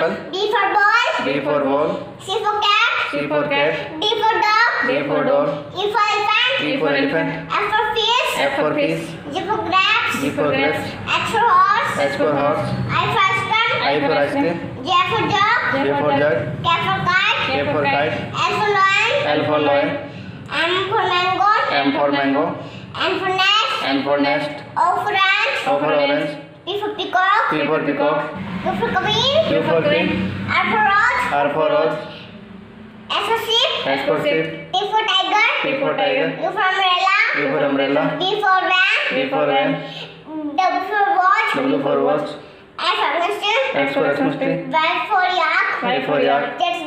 apple. B for ball. B for ball. C for cat. C for cat. D for dog. D for dog. E for elephant. E for elephant. F for fish. F for fish. G for grapes. G for grapes. H for horse. H for horse. I for ice cream. I for ice cream. J for jug. J for jug. K for kite. K for kite. L for lion. L for lion. M for mango. M for mango. N for nest. N for nest. O for orange. O for orange. P for peacock. P for peacock. Q for queen. Q for green. R for rose. R for rose. S for sheep. S for sheep. T for tiger. T for tiger. U for umbrella. U for umbrella. V for van. V for van. W for watch. W for watch. X for question. X for tree. Y for yak. Y for yak. Z.